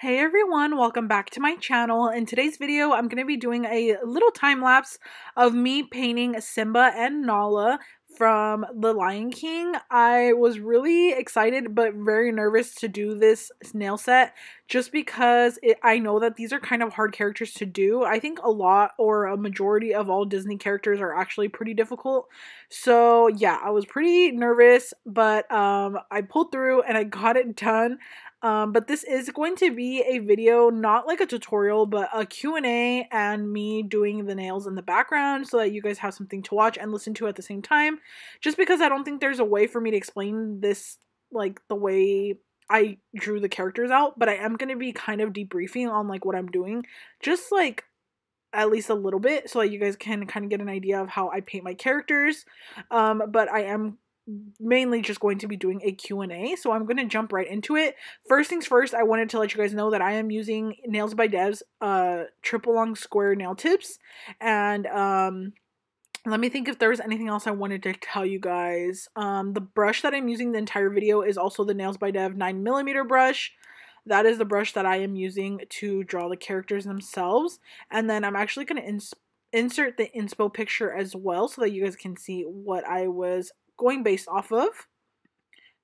Hey everyone, welcome back to my channel. In today's video, I'm going to be doing a little time lapse of me painting Simba and Nala from The Lion King. I was really excited but very nervous to do this nail set just because it, I know that these are kind of hard characters to do. I think a lot or a majority of all Disney characters are actually pretty difficult. So yeah, I was pretty nervous, but um, I pulled through and I got it done. Um, but this is going to be a video, not like a tutorial, but a Q&A and me doing the nails in the background so that you guys have something to watch and listen to at the same time. Just because I don't think there's a way for me to explain this like the way I drew the characters out, but I am going to be kind of debriefing on like what I'm doing. Just like at least a little bit so that you guys can kind of get an idea of how I paint my characters. Um, but I am mainly just going to be doing a Q&A, so I'm going to jump right into it. First things first, I wanted to let you guys know that I am using Nails by Devs uh, triple long square nail tips, and um, let me think if there's anything else I wanted to tell you guys. Um, the brush that I'm using the entire video is also the Nails by Dev 9mm brush. That is the brush that I am using to draw the characters themselves. And then I'm actually going to ins insert the inspo picture as well so that you guys can see what I was going based off of.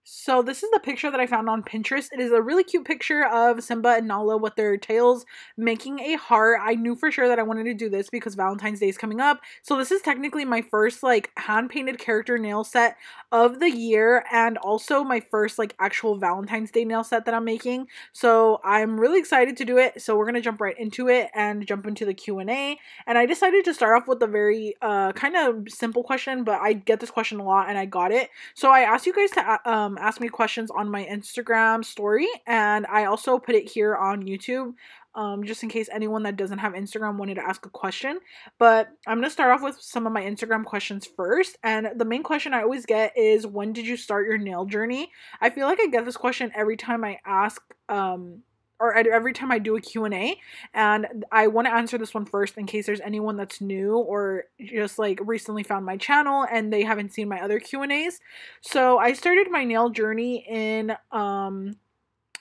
So this is the picture that I found on Pinterest. It is a really cute picture of Simba and Nala with their tails making a heart. I knew for sure that I wanted to do this because Valentine's Day is coming up. So this is technically my first like hand painted character nail set of the year and also my first like actual Valentine's Day nail set that I'm making. So I'm really excited to do it. So we're going to jump right into it and jump into the Q&A. And I decided to start off with a very uh, kind of simple question, but I get this question a lot and I got it. So I asked you guys to uh, um, um, ask me questions on my Instagram story, and I also put it here on YouTube. Um, just in case anyone that doesn't have Instagram wanted to ask a question. But I'm to start off with some of my Instagram questions first. And the main question I always get is when did you start your nail journey? I feel like I get this question every time I ask um, or every time I do a Q&A and I want to answer this one first in case there's anyone that's new or just like recently found my channel and they haven't seen my other Q&As. So I started my nail journey in um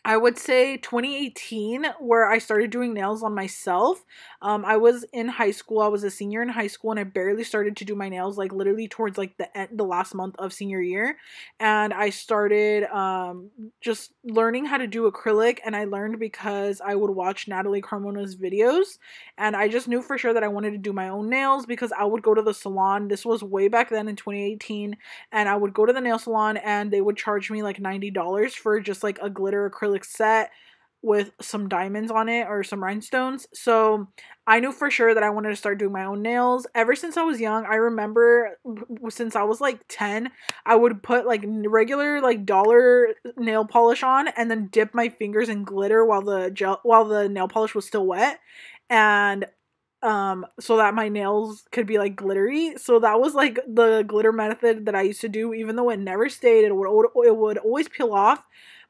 I would say 2018, where I started doing nails on myself. Um, I was in high school. I was a senior in high school, and I barely started to do my nails like literally towards like the end, the last month of senior year. And I started um, just learning how to do acrylic, and I learned because I would watch Natalie Carmona's videos, and I just knew for sure that I wanted to do my own nails because I would go to the salon. This was way back then in 2018, and I would go to the nail salon, and they would charge me like $90 for just like a glitter acrylic acrylic set with some diamonds on it or some rhinestones. So I knew for sure that I wanted to start doing my own nails. Ever since I was young, I remember since I was like 10, I would put like regular like dollar nail polish on and then dip my fingers in glitter while the gel while the nail polish was still wet and um so that my nails could be like glittery. So that was like the glitter method that I used to do even though it never stayed it would it would always peel off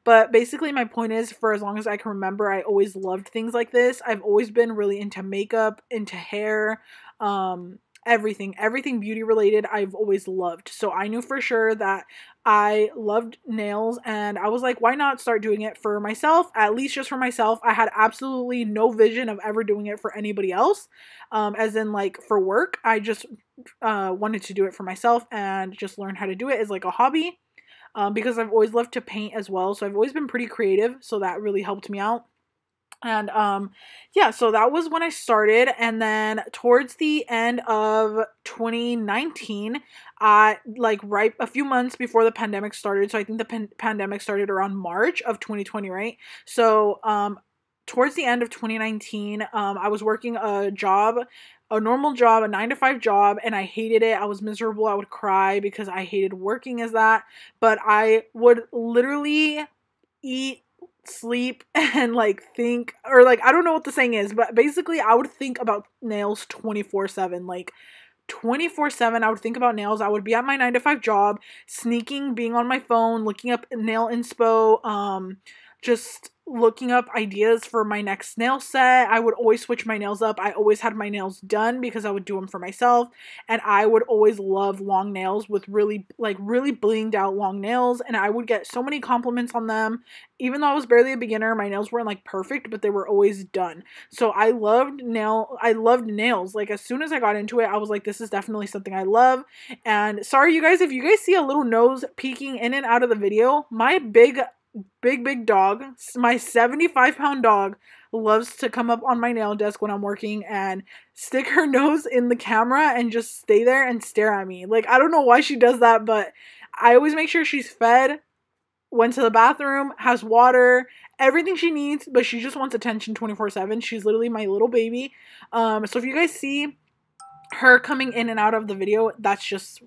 but basically, my point is for as long as I can remember, I always loved things like this. I've always been really into makeup, into hair, um, everything, everything beauty related, I've always loved. So I knew for sure that I loved nails and I was like, why not start doing it for myself? At least just for myself. I had absolutely no vision of ever doing it for anybody else. Um, as in like for work, I just uh, wanted to do it for myself and just learn how to do it as like a hobby um, because I've always loved to paint as well. So I've always been pretty creative. So that really helped me out. And um, yeah, so that was when I started. And then towards the end of 2019, uh, like right a few months before the pandemic started. So I think the pan- pandemic started around March of 2020, right? So um, towards the end of 2019, um, I was working a job a normal job, a nine to five job, and I hated it. I was miserable. I would cry because I hated working as that. But I would literally eat, sleep, and like think, or like, I don't know what the saying is, but basically, I would think about nails 24 7. Like, 24 7 i would think about nails i would be at my 9 to 5 job sneaking being on my phone looking up nail inspo um just looking up ideas for my next nail set. I would always switch my nails up. I always had my nails done because I would do them for myself. And I would always love long nails with really, like, really blinged out long nails. And I would get so many compliments on them. Even though I was barely a beginner, my nails weren't like perfect, but they were always done. So I loved nail, I loved nails. Like, as soon as I got into it, I was like, this is definitely something I love. And sorry, you guys, if you guys see a little nose peeking in and out of the video, my big big big dog. My 75 pound dog loves to come up on my nail desk when i'm working and stick her nose in the camera and just stay there and stare at me. Like i don't know why she does that but i always make sure she's fed went to the bathroom has water everything she needs but she just wants attention 24 7 she's literally my little baby. Um so if you guys see her coming in and out of the video that's just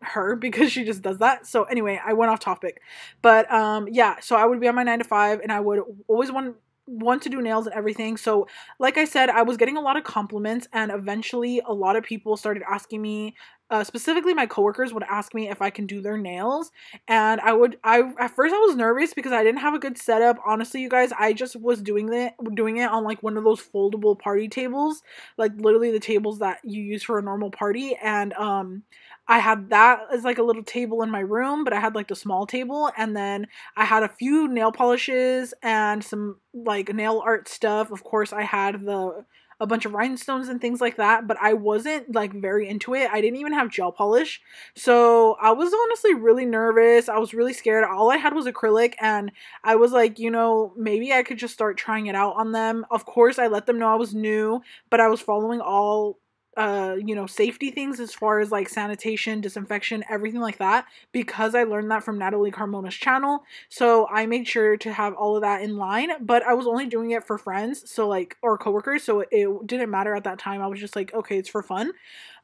her because she just does that so anyway i went off topic but um yeah so i would be on my nine to five and i would always want want to do nails and everything. So, like I said, I was getting a lot of compliments, and eventually, a lot of people started asking me. Uh, specifically, my coworkers would ask me if I can do their nails, and I would. I at first I was nervous because I didn't have a good setup. Honestly, you guys, I just was doing it, doing it on like one of those foldable party tables, like literally the tables that you use for a normal party, and um, I had that as like a little table in my room, but I had like the small table, and then I had a few nail polishes and some like nail art stuff. Of course, I had the a bunch of rhinestones and things like that, but I wasn't like very into it. I didn't even have gel polish. So I was honestly really nervous. I was really scared. All I had was acrylic and I was like, you know, maybe I could just start trying it out on them. Of course, I let them know I was new, but I was following all uh you know safety things as far as like sanitation disinfection everything like that because i learned that from natalie carmona's channel so i made sure to have all of that in line but i was only doing it for friends so like or coworkers so it didn't matter at that time i was just like okay it's for fun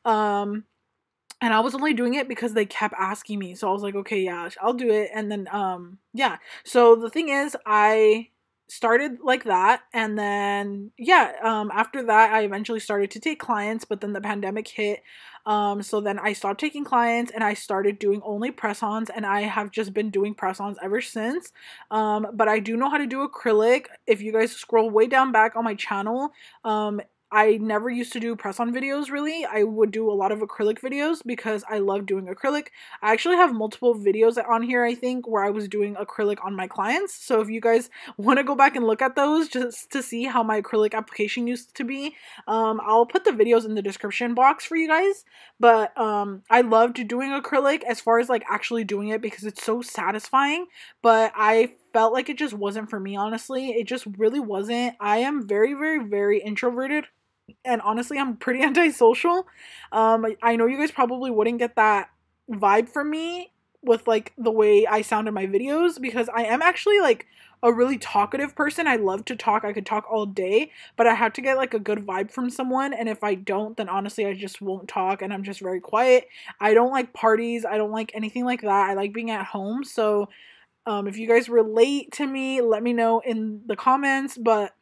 um and I was only doing it because they kept asking me. So I was like, okay, yeah, I'll do it. And then um yeah. So the thing is I started like that and then yeah um after that i eventually started to take clients but then the pandemic hit um so then i stopped taking clients and i started doing only press-ons and i have just been doing press-ons ever since um but i do know how to do acrylic. If you guys scroll way down back on my channel um I never used to do press on videos really. I would do a lot of acrylic videos because I love doing acrylic. I actually have multiple videos on here, I think, where I was doing acrylic on my clients. So if you guys want to go back and look at those just to see how my acrylic application used to be, um, I'll put the videos in the description box for you guys. But um, I loved doing acrylic as far as like actually doing it because it's so satisfying. But I felt like it just wasn't for me, honestly. It just really wasn't. I am very, very, very introverted and honestly i'm pretty antisocial. Um i know you guys probably wouldn't get that vibe from me with like the way i sound in my videos because i am actually like a really talkative person. I love to talk. I could talk all day but i have to get like a good vibe from someone and if i don't then honestly i just won't talk and i'm just very quiet. I don't like parties. I don't like anything like that. I like being at home. So um, if you guys relate to me let me know in the comments but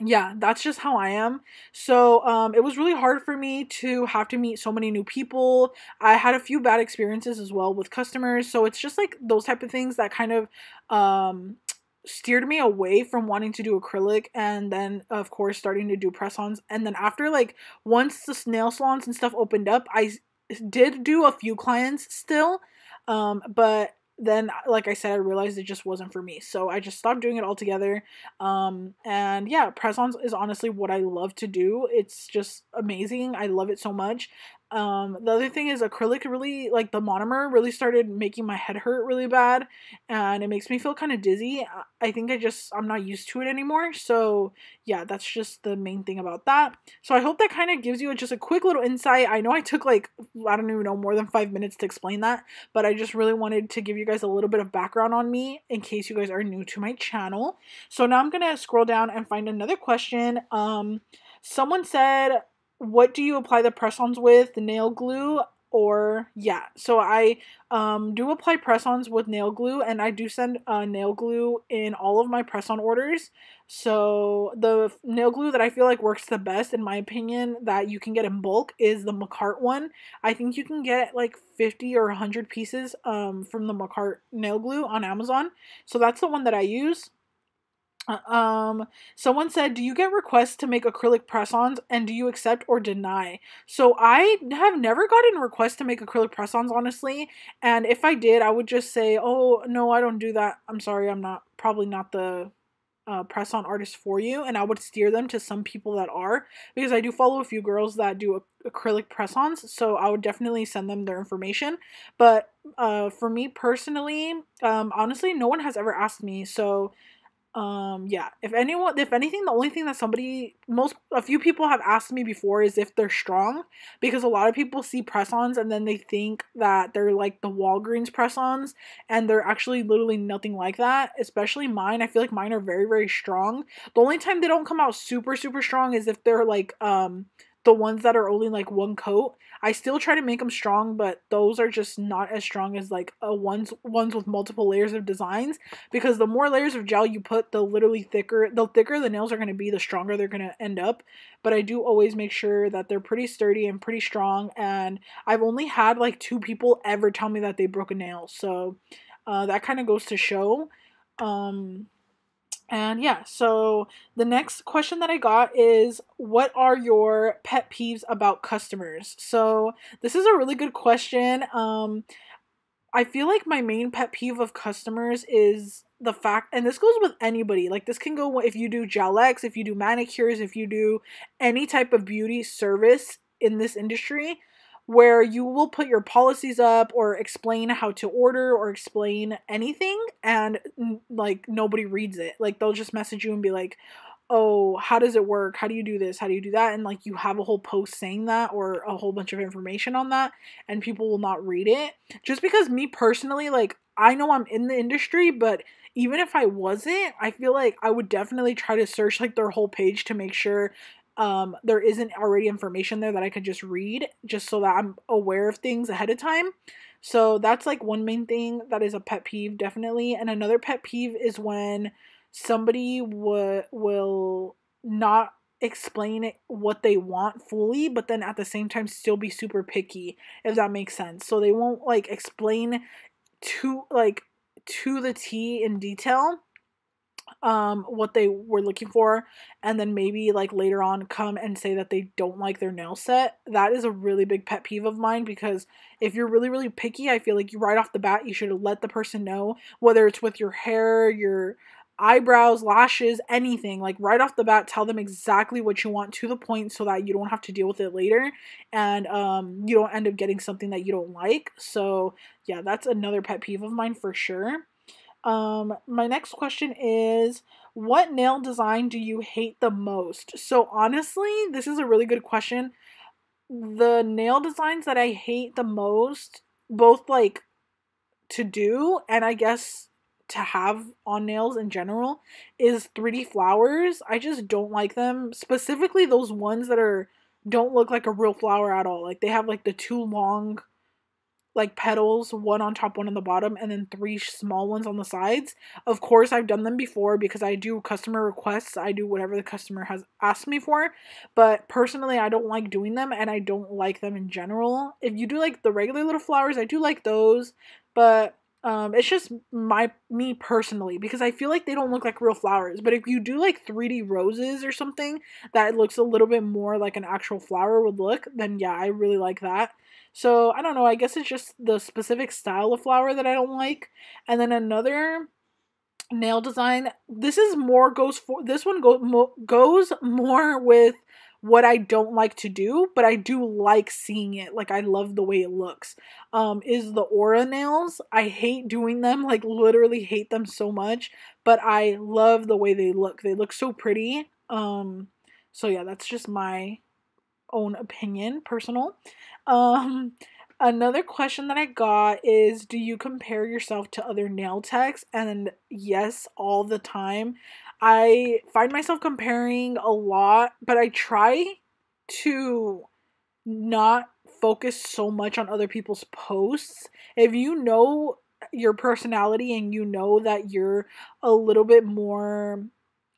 yeah, that's just how I am. So, um, it was really hard for me to have to meet so many new people. I had a few bad experiences as well with customers. So, it's just like those type of things that kind of um, steered me away from wanting to do acrylic and then, of course, starting to do press ons. And then, after like once the nail salons and stuff opened up, I did do a few clients still. Um, but then like i said i realized it just wasn't for me. So i just stopped doing it altogether. Um and yeah press-ons is honestly what i love to do. It's just amazing. I love it so much um, the other thing is acrylic really like the monomer really started making my head hurt really bad and it makes me feel kind of dizzy. I think I just I'm not used to it anymore. So yeah, that's just the main thing about that. So I hope that kind of gives you just a quick little insight. I know I took like I don't even know more than 5 minutes to explain that, but I just really wanted to give you guys a little bit of background on me in case you guys are new to my channel. So now I'm to scroll down and find another question. Um someone said what do you apply the press-ons with? The nail glue or yeah. So I um, do apply press-ons with nail glue and I do send uh, nail glue in all of my press-on orders. So the nail glue that I feel like works the best in my opinion that you can get in bulk is the Makartt one. I think you can get like 50 or 100 pieces um, from the Makartt nail glue on Amazon. So that's the one that I use. Um, someone said, "Do you get requests to make acrylic press-ons, and do you accept or deny?" So I have never gotten requests to make acrylic press-ons, honestly. And if I did, I would just say, "Oh no, I don't do that. I'm sorry, I'm not probably not the uh, press on artist for you and I would steer them to some people that are because I do follow a few girls that do acrylic press ons so I would definitely send them their information but uh, for me personally um, honestly no one has ever asked me so um yeah if anyone if anything the only thing that somebody most a few people have asked me before is if they're strong because a lot of people see press-ons and then they think that they're like the walgreens press-ons and they're actually literally nothing like that especially mine i feel like mine are very very strong. The only time they don't come out super super strong is if they're like um the ones that are only like one coat I still try to make them strong, but those are just not as strong as like a ones ones with multiple layers of designs because the more layers of gel you put, the literally thicker the thicker the nails are going to be, the stronger they're going to end up. But I do always make sure that they're pretty sturdy and pretty strong and I've only had like two people ever tell me that they broke a nail. So uh, that kind of goes to show um and yeah, so the next question that I got is what are your pet peeves about customers? So this is a really good question. Um I feel like my main pet peeve of customers is the fact and this goes with anybody. Like this can go if you do gel X, if you do manicures, if you do any type of beauty service in this industry where you will put your policies up or explain how to order or explain anything and like nobody reads it. Like they'll just message you and be like, "Oh, how does it work? How do you do this? How do you do that?" And like you have a whole post saying that or a whole bunch of information on that and people will not read it. Just because me personally like I know I'm in the industry, but even if I wasn't, I feel like I would definitely try to search like their whole page to make sure um, there isn't already information there that I could just read just so that I'm aware of things ahead of time. So that's like one main thing that is a pet peeve, definitely. And another pet peeve is when somebody w- will not explain it what they want fully, but then at the same time still be super picky, if that makes sense. So they won't like explain to like to the T in detail um what they were looking for and then maybe like later on come and say that they don't like their nail set that is a really big pet peeve of mine because if you're really really picky i feel like you right off the bat you should let the person know whether it's with your hair your eyebrows lashes anything like right off the bat tell them exactly what you want to the point so that you don't have to deal with it later and um you don't end up getting something that you don't like so yeah that's another pet peeve of mine for sure um, my next question is what nail design do you hate the most? So honestly, this is a really good question. The nail designs that I hate the most, both like to do and I guess to have on nails in general, is 3D flowers. I just don't like them. Specifically those ones that are don't look like a real flower at all. Like they have like the too long like petals, one on top, one on the bottom, and then three small ones on the sides. Of course, I've done them before because I do customer requests. I do whatever the customer has asked me for. But personally, I don't like doing them and I don't like them in general. If you do like the regular little flowers, I do like those. But um, it's just my me personally because I feel like they don't look like real flowers. But if you do like 3D roses or something that looks a little bit more like an actual flower would look, then yeah, I really like that. So I don't know. I guess it's just the specific style of flower that I don't like. And then another nail design. This is more goes for this one go, mo, goes more with what I don't like to do, but I do like seeing it. Like I love the way it looks. Um is the aura nails. I hate doing them, like literally hate them so much, but I love the way they look. They look so pretty. Um so yeah, that's just my own opinion, personal. Um, another question that I got is Do you compare yourself to other nail techs? And yes, all the time. I find myself comparing a lot, but I try to not focus so much on other people's posts. If you know your personality and you know that you're a little bit more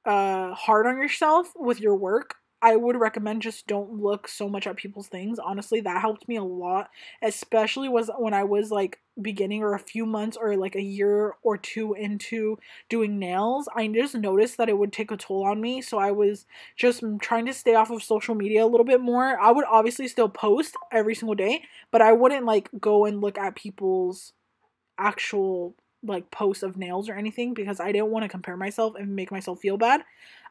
uh hard on yourself with your work, I would recommend just don't look so much at people's things. Honestly, that helped me a lot, especially was when I was like beginning or a few months or like a year or two into doing nails, I just noticed that it would take a toll on me. So I was just trying to stay off of social media a little bit more. I would obviously still post every single day, but I wouldn't like go and look at people's actual like posts of nails or anything because I didn't want to compare myself and make myself feel bad.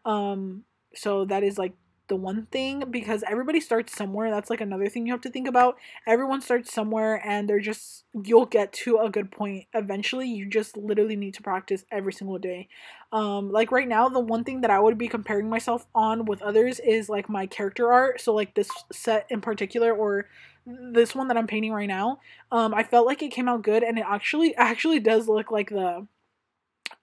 Um so that is like the one thing because everybody starts somewhere. That's like another thing you have to think about. Everyone starts somewhere and they're just, you'll get to a good point eventually. You just literally need to practice every single day. Um, like right now, the one thing that I would be comparing myself on with others is like my character art. So, like this set in particular, or this one that I'm painting right now. Um, I felt like it came out good and it actually actually does look like the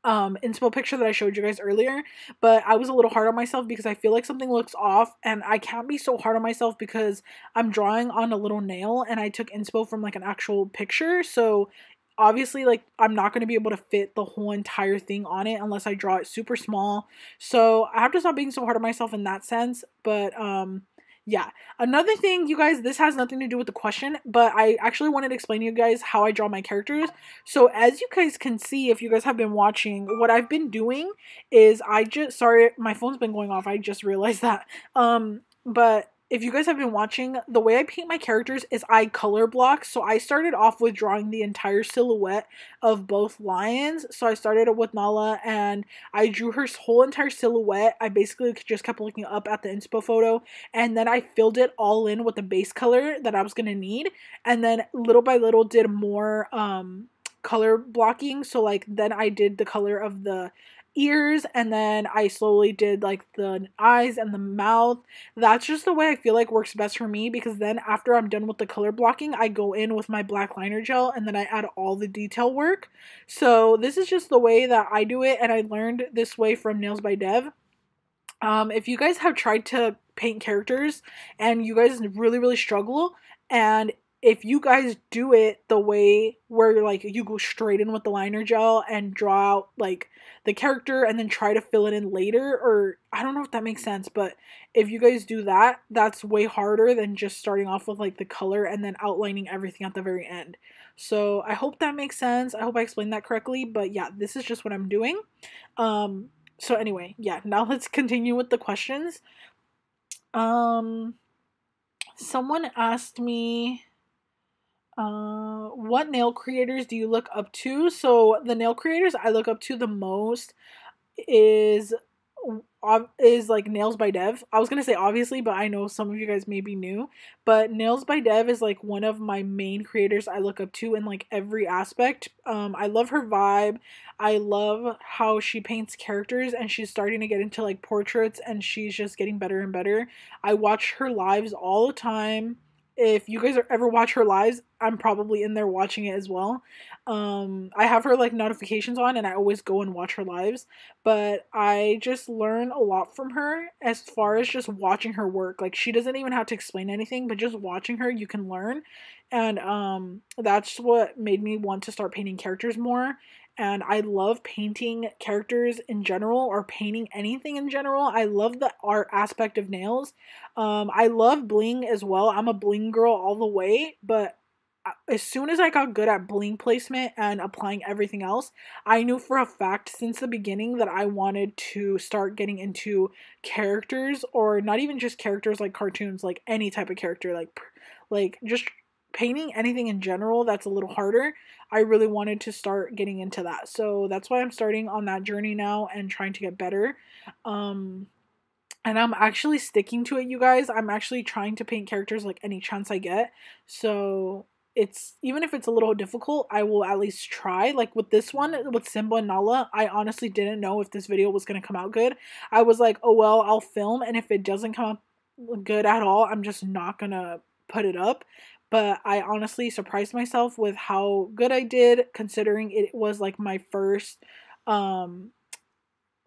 um inspo picture that I showed you guys earlier, but I was a little hard on myself because I feel like something looks off and I can't be so hard on myself because I'm drawing on a little nail and I took inspo from like an actual picture. So obviously like I'm not going to be able to fit the whole entire thing on it unless I draw it super small. So I have to stop being so hard on myself in that sense, but um yeah. Another thing, you guys, this has nothing to do with the question, but I actually wanted to explain to you guys how I draw my characters. So as you guys can see, if you guys have been watching, what I've been doing is I just, sorry, my phone's been going off. I just realized that. Um, but if you guys have been watching, the way I paint my characters is I color block. So I started off with drawing the entire silhouette of both lions. So I started with Nala and I drew her whole entire silhouette. I basically just kept looking up at the inspo photo and then I filled it all in with the base color that I was going to need. And then little by little did more um color blocking so like then I did the color of the ears and then I slowly did like the eyes and the mouth. That's just the way I feel like works best for me because then after I'm done with the color blocking, I go in with my black liner gel and then I add all the detail work. So this is just the way that I do it and I learned this way from Nails by Dev. Um, if you guys have tried to paint characters and you guys really really struggle and if you guys do it the way where you're like you go straight in with the liner gel and draw out like the character and then try to fill it in later or I don't know if that makes sense but if you guys do that that's way harder than just starting off with like the color and then outlining everything at the very end. So I hope that makes sense. I hope I explained that correctly but yeah this is just what I'm doing. Um so anyway, yeah, now let's continue with the questions. Um someone asked me uh, what nail creators do you look up to? So the nail creators I look up to the most is is like Nails by Dev. I was gonna say obviously, but I know some of you guys may be new. But Nails by Dev is like one of my main creators I look up to in like every aspect. Um, I love her vibe. I love how she paints characters, and she's starting to get into like portraits, and she's just getting better and better. I watch her lives all the time if you guys ever watch her lives, I'm probably in there watching it as well. Um, I have her like notifications on and I always go and watch her lives, but I just learn a lot from her as far as just watching her work. Like she doesn't even have to explain anything, but just watching her, you can learn. And um, that's what made me want to start painting characters more and I love painting characters in general or painting anything in general. I love the art aspect of nails. Um, I love bling as well. I'm a bling girl all the way, but as soon as I got good at bling placement and applying everything else, I knew for a fact since the beginning that I wanted to start getting into characters or not even just characters like cartoons, like any type of character, like like just painting anything in general that's a little harder, I really wanted to start getting into that. So that's why I'm starting on that journey now and trying to get better. Um, and I'm actually sticking to it, you guys. I'm actually trying to paint characters like any chance I get. So it's even if it's a little difficult, I will at least try. Like with this one, with Simba and Nala, I honestly didn't know if this video was gonna come out good. I was like, oh well, I'll film, and if it doesn't come out good at all, I'm just not gonna put it up but I honestly surprised myself with how good I did considering it was like my first um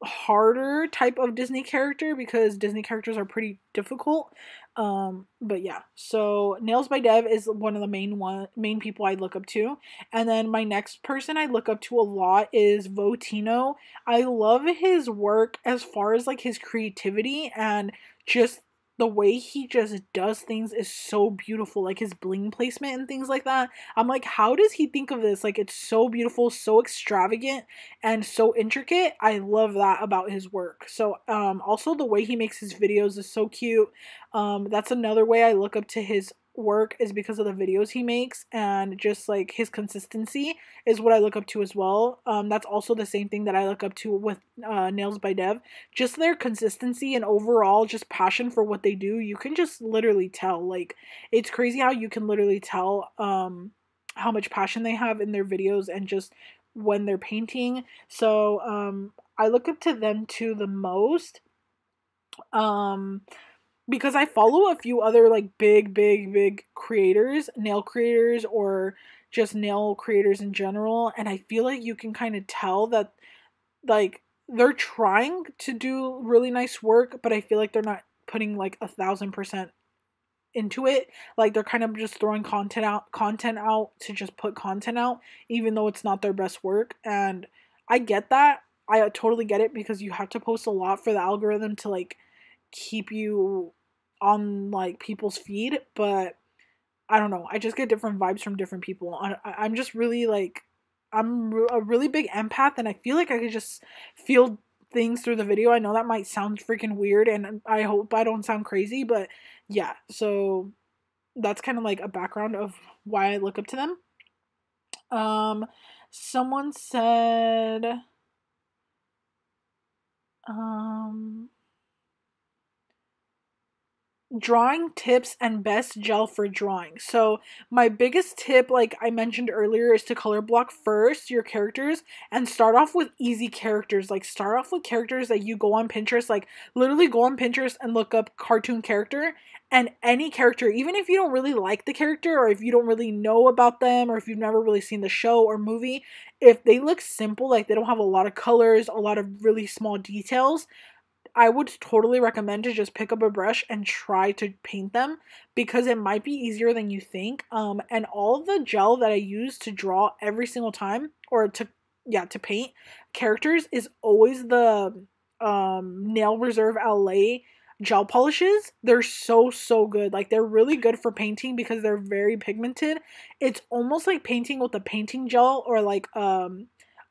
harder type of Disney character because Disney characters are pretty difficult. Um, but yeah, so Nails by Dev is one of the main one main people I look up to. And then my next person I look up to a lot is Votino. I love his work as far as like his creativity and just the way he just does things is so beautiful like his bling placement and things like that. I'm like how does he think of this? Like it's so beautiful so extravagant and so intricate. I love that about his work. So um also the way he makes his videos is so cute. Um that's another way i look up to his work is because of the videos he makes and just like his consistency is what I look up to as well. Um, that's also the same thing that I look up to with uh, Nails by Dev. Just their consistency and overall just passion for what they do. You can just literally tell. Like it's crazy how you can literally tell um, how much passion they have in their videos and just when they're painting. So um, I look up to them too the most. Um, because I follow a few other like big, big, big creators, nail creators, or just nail creators in general, and I feel like you can kind of tell that like they're trying to do really nice work, but I feel like they're not putting like a thousand percent into it. Like they're kind of just throwing content out content out to just put content out, even though it's not their best work. And I get that. I uh, totally get it because you have to post a lot for the algorithm to like keep you on like people's feed, but I don't know. I just get different vibes from different people. I, I'm just really like I'm a really big empath, and I feel like I could just feel things through the video. I know that might sound freaking weird, and I hope I don't sound crazy, but yeah. So that's kind of like a background of why I look up to them. Um, someone said, um, drawing tips and best gel for drawing. So, my biggest tip, like I mentioned earlier, is to color block first your characters and start off with easy characters. Like, start off with characters that you go on Pinterest, like, literally go on Pinterest and look up cartoon character. And any character, even if you don't really like the character or if you don't really know about them or if you've never really seen the show or movie, if they look simple, like they don't have a lot of colors, a lot of really small details, I would totally recommend to just pick up a brush and try to paint them because it might be easier than you think. Um, and all the gel that I use to draw every single time or to yeah to paint characters is always the um, Nail Reserve LA gel polishes. They're so so good. Like they're really good for painting because they're very pigmented. It's almost like painting with a painting gel or like um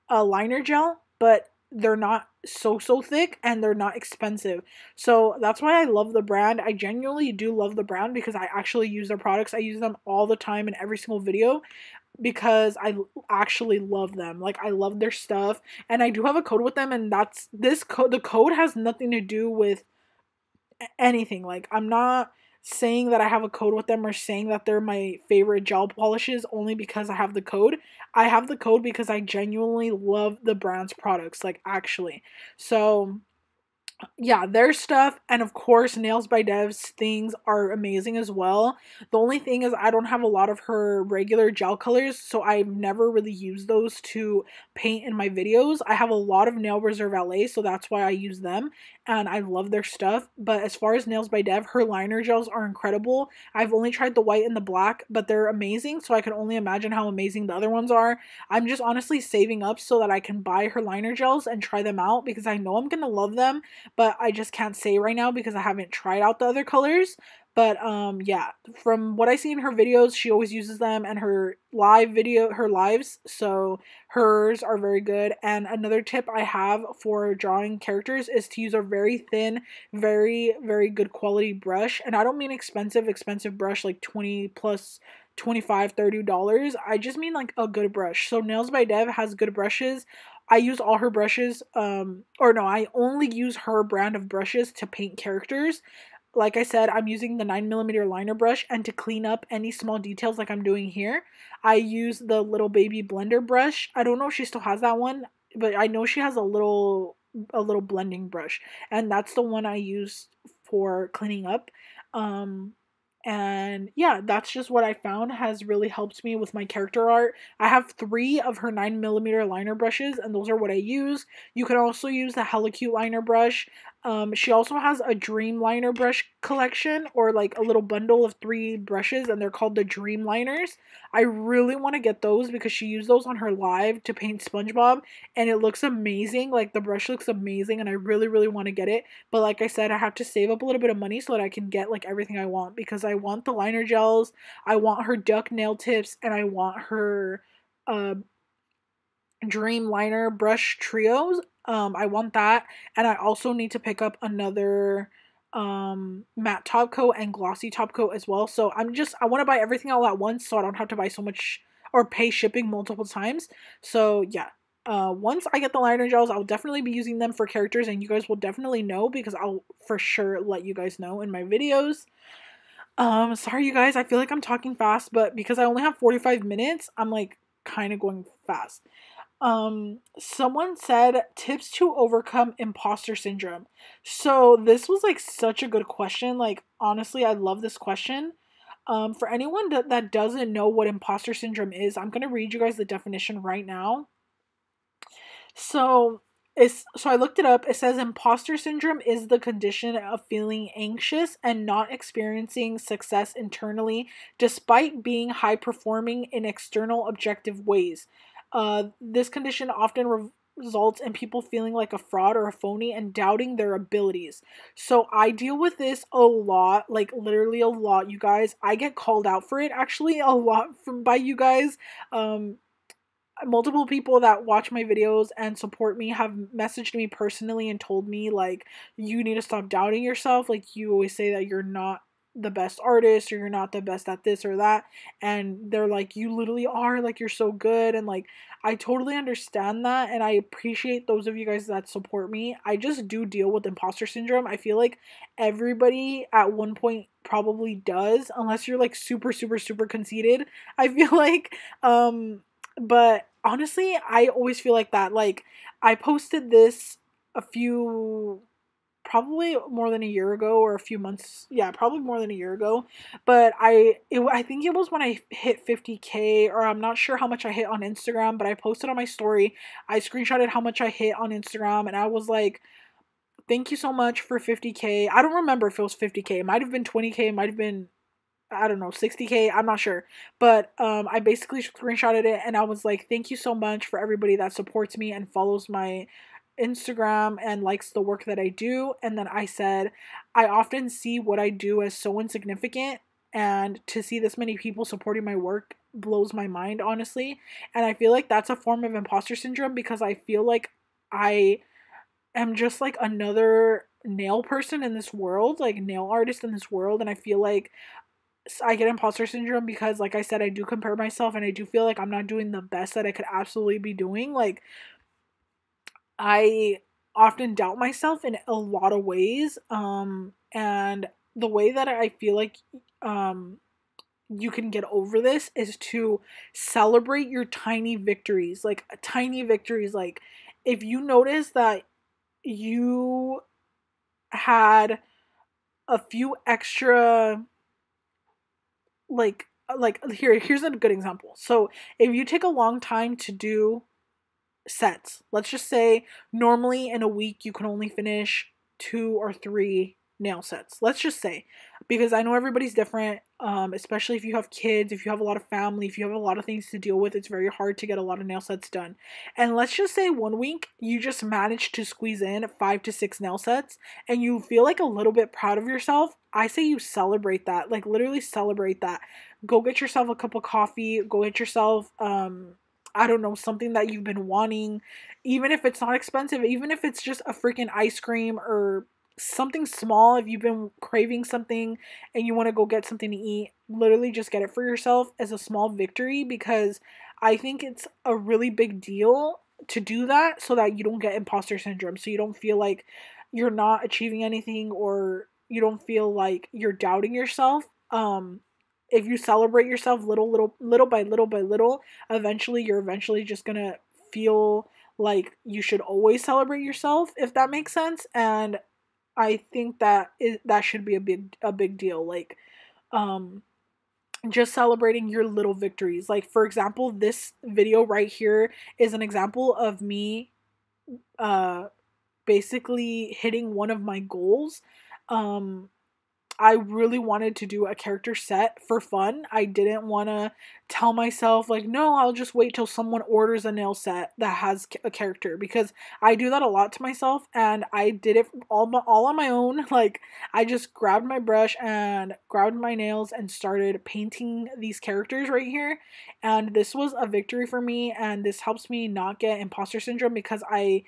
a liner gel, but they're not so so thick and they're not expensive. So that's why i love the brand. I genuinely do love the brand because i actually use their products. I use them all the time in every single video because i actually love them. Like i love their stuff and i do have a code with them and that's this code the code has nothing to do with anything. Like i'm not saying that I have a code with them or saying that they're my favorite gel polishes only because I have the code. I have the code because I genuinely love the brand's products, like actually. So yeah, their stuff and of course Nails by Dev's things are amazing as well. The only thing is I don't have a lot of her regular gel colors, so I've never really used those to paint in my videos. I have a lot of Nail Reserve LA, so that's why I use them and I love their stuff. But as far as Nails by Dev, her liner gels are incredible. I've only tried the white and the black, but they're amazing, so I can only imagine how amazing the other ones are. I'm just honestly saving up so that I can buy her liner gels and try them out because I know I'm going to love them, but I just can't say right now because I haven't tried out the other colors. But um yeah, from what I see in her videos, she always uses them and her live video her lives, so hers are very good. And another tip I have for drawing characters is to use a very thin, very very good quality brush. And I don't mean expensive expensive brush like 20 plus 25 30 dollars i just mean like a good brush so nails by dev has good brushes i use all her brushes um or no i only use her brand of brushes to paint characters like I said, I'm using the 9mm liner brush and to clean up any small details like I'm doing here, I use the little baby blender brush. I don't know if she still has that one, but I know she has a little a little blending brush and that's the one I use for cleaning up. Um and yeah, that's just what I found has really helped me with my character art. I have three of her 9mm liner brushes, and those are what I use. You can also use the Hella Cute liner brush. Um, she also has a Dreamliner brush collection or like a little bundle of three brushes and they're called the Dreamliners. I really want to get those because she used those on her live to paint SpongeBob and it looks amazing. Like the brush looks amazing and I really, really want to get it. But like I said, I have to save up a little bit of money so that I can get like everything I want because I want the liner gels, I want her duck nail tips, and I want her uh, Dreamliner brush trios um, I want that. And I also need to pick up another um matte top coat and glossy top coat as well. So I'm just I want to buy everything all at once so I don't have to buy so much or pay shipping multiple times. So yeah. Uh, once I get the liner gels, I'll definitely be using them for characters, and you guys will definitely know because I'll for sure let you guys know in my videos. Um, sorry you guys, I feel like I'm talking fast, but because I only have 45 minutes, I'm like kind of going fast um someone said tips to overcome imposter syndrome. So this was like such a good question like honestly i love this question. Um for anyone that, that doesn't know what imposter syndrome is i'm gonna read you guys the definition right now. So it's so i looked it up. It says imposter syndrome is the condition of feeling anxious and not experiencing success internally despite being high performing in external objective ways uh, this condition often re- results in people feeling like a fraud or a phony and doubting their abilities. So I deal with this a lot, like literally a lot, you guys. I get called out for it actually a lot from by you guys. Um multiple people that watch my videos and support me have messaged me personally and told me like you need to stop doubting yourself like you always say that you're not the best artist or you're not the best at this or that and they're like you literally are like you're so good and like I totally understand that and I appreciate those of you guys that support me. I just do deal with imposter syndrome. I feel like everybody at one point probably does unless you're like super super super conceited. I feel like um but honestly, I always feel like that like I posted this a few probably more than a year ago or a few months yeah probably more than a year ago but i it, i think it was when i hit 50k or i'm not sure how much i hit on instagram but i posted on my story. I screenshotted how much i hit on instagram and i was like thank you so much for 50k i don't remember if it was 50k it might have been 20k it might have been I don't know, 60k, I'm not sure. But um I basically screenshotted it and I was like, "Thank you so much for everybody that supports me and follows my Instagram and likes the work that I do. And then I said, I often see what I do as so insignificant, and to see this many people supporting my work blows my mind, honestly. And I feel like that's a form of imposter syndrome because I feel like I am just like another nail person in this world, like nail artist in this world. And I feel like I get imposter syndrome because, like I said, I do compare myself and I do feel like I'm not doing the best that I could absolutely be doing. Like, I often doubt myself in a lot of ways. Um, and the way that I feel like um, you can get over this is to celebrate your tiny victories. Like, tiny victories. Like, if you notice that you had a few extra like like here here's a good example so if you take a long time to do sets. Let's just say normally in a week you can only finish two or three nail sets. Let's just say because I know everybody's different, um, especially if you have kids, if you have a lot of family, if you have a lot of things to deal with, it's very hard to get a lot of nail sets done. And let's just say one week you just managed to squeeze in five to six nail sets and you feel like a little bit proud of yourself. I say you celebrate that, like literally celebrate that. Go get yourself a cup of coffee, go get yourself um I don't know, something that you've been wanting, even if it's not expensive, even if it's just a freaking ice cream or something small, if you've been craving something and you want to go get something to eat, literally just get it for yourself as a small victory because I think it's a really big deal to do that so that you don't get imposter syndrome. So you don't feel like you're not achieving anything or you don't feel like you're doubting yourself. Um if you celebrate yourself little little little by little by little eventually you're eventually just gonna feel like you should always celebrate yourself if that makes sense and i think that is, that should be a big a big deal like um just celebrating your little victories like for example this video right here is an example of me uh basically hitting one of my goals. Um, I really wanted to do a character set for fun. I didn't want to tell myself, like, no, I'll just wait till someone orders a nail set that has a character because I do that a lot to myself and I did it all, all on my own. Like, I just grabbed my brush and grabbed my nails and started painting these characters right here. And this was a victory for me and this helps me not get imposter syndrome because I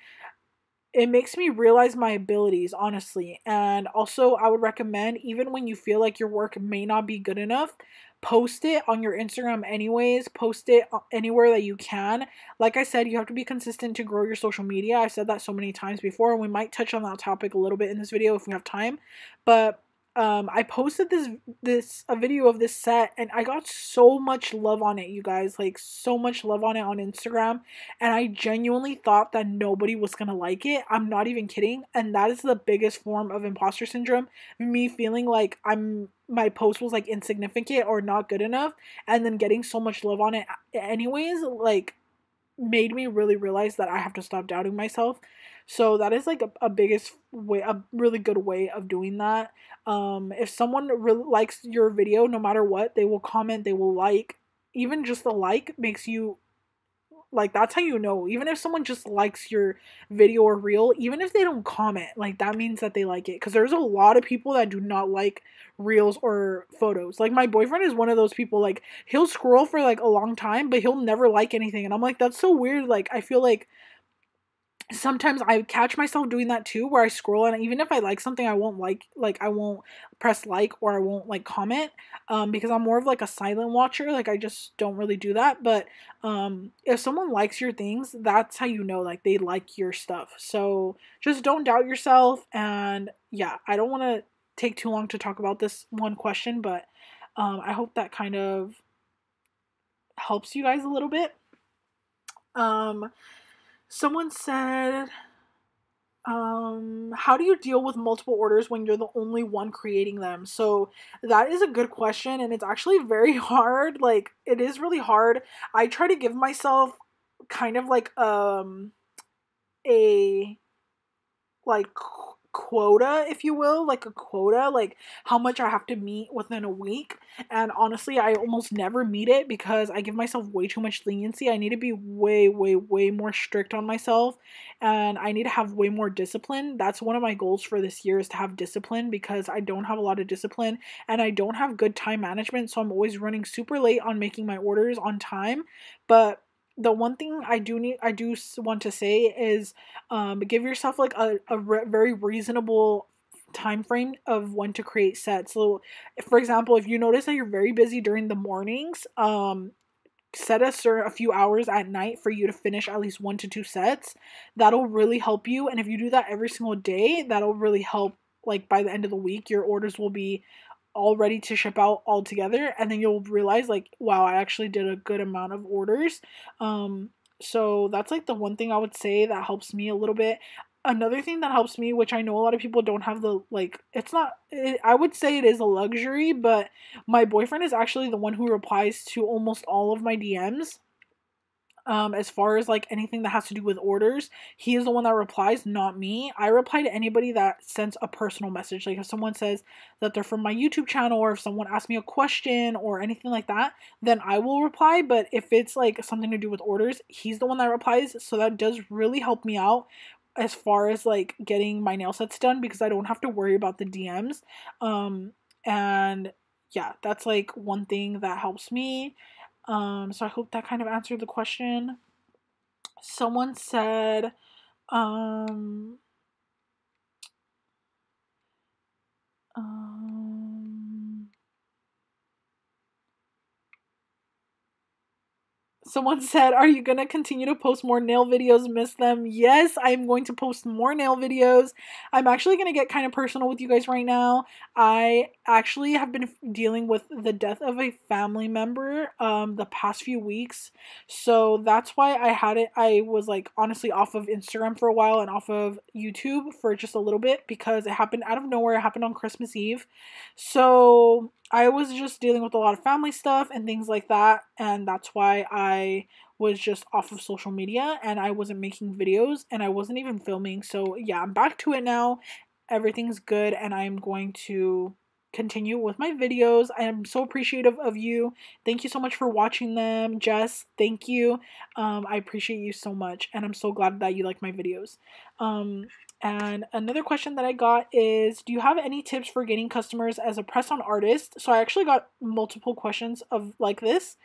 it makes me realize my abilities honestly and also i would recommend even when you feel like your work may not be good enough post it on your instagram anyways post it uh, anywhere that you can. Like i said you have to be consistent to grow your social media. I've said that so many times before and we might touch on that topic a little bit in this video if we have time but um i posted this this a video of this set and i got so much love on it you guys like so much love on it on instagram and i genuinely thought that nobody was gonna like it. I'm not even kidding and that is the biggest form of imposter syndrome me feeling like i'm my post was like insignificant or not good enough and then getting so much love on it. Anyways like made me really realize that i have to stop doubting myself so that is like a, a biggest way, a really good way of doing that. Um, if someone really likes your video, no matter what, they will comment, they will like. Even just the like makes you like that's how you know. Even if someone just likes your video or reel even if they don't comment like that means that they like it. Because there's a lot of people that do not like reels or photos. Like my boyfriend is one of those people like he'll scroll for like a long time but he'll never like anything. And i'm like that's so weird. Like i feel like sometimes I catch myself doing that too, where I scroll and even if I like something, I won't like like I won't press like or I won't like comment um, because I'm more of like a silent watcher. Like I just don't really do that. But um, if someone likes your things, that's how you know like they like your stuff. So just don't doubt yourself. And yeah, I don't want to take too long to talk about this one question, but um, I hope that kind of helps you guys a little bit. Um, Someone said, um, how do you deal with multiple orders when you're the only one creating them? So that is a good question, and it's actually very hard. Like, it is really hard. I try to give myself kind of like um a like quota, if you will, like a quota, like how much I have to meet within a week. And honestly, I almost never meet it because I give myself way too much leniency. I need to be way, way, way more strict on myself and I need to have way more discipline. That's one of my goals for this year is to have discipline because I don't have a lot of discipline and I don't have good time management. So I'm always running super late on making my orders on time. But the one thing I do need I do want to say is um, give yourself like a, a re- very reasonable time frame of when to create sets. So for example, if you notice that you're very busy during the mornings, um set a certain a few hours at night for you to finish at least one to two sets. That'll really help you and if you do that every single day, that'll really help like by the end of the week your orders will be all ready to ship out all together and then you'll realize like wow i actually did a good amount of orders. Um so that's like the one thing i would say that helps me a little bit. Another thing that helps me which i know a lot of people don't have the like it's not it, i would say it is a luxury but my boyfriend is actually the one who replies to almost all of my dms um, as far as like anything that has to do with orders, he is the one that replies, not me. I reply to anybody that sends a personal message. Like if someone says that they're from my YouTube channel or if someone asks me a question or anything like that, then I will reply. But if it's like something to do with orders, he's the one that replies. So that does really help me out as far as like getting my nail sets done because I don't have to worry about the DMs. Um, and yeah, that's like one thing that helps me. Um, so I hope that kind of answered the question. Someone said, um, um, Someone said, Are you going to continue to post more nail videos? Miss them? Yes, I'm going to post more nail videos. I'm actually going to get kind of personal with you guys right now. I actually have been dealing with the death of a family member um, the past few weeks. So that's why I had it. I was like honestly off of Instagram for a while and off of YouTube for just a little bit because it happened out of nowhere. It happened on Christmas Eve. So I was just dealing with a lot of family stuff and things like that, and that's why I was just off of social media and I wasn't making videos and I wasn't even filming. So, yeah, I'm back to it now. Everything's good and I'm going to continue with my videos. I am so appreciative of you. Thank you so much for watching them. Jess, thank you. Um, I appreciate you so much and I'm so glad that you like my videos. Um, and another question that I got is Do you have any tips for getting customers as a press on artist? So I actually got multiple questions of like this.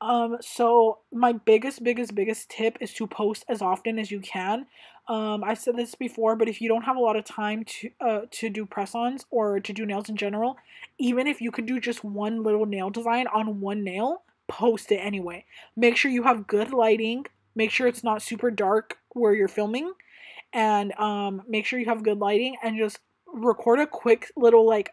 Um, so my biggest, biggest, biggest tip is to post as often as you can. Um, I've said this before, but if you don't have a lot of time to uh, to do press-ons or to do nails in general, even if you could do just one little nail design on one nail, post it anyway. Make sure you have good lighting. Make sure it's not super dark where you're filming and um, make sure you have good lighting and just record a quick little like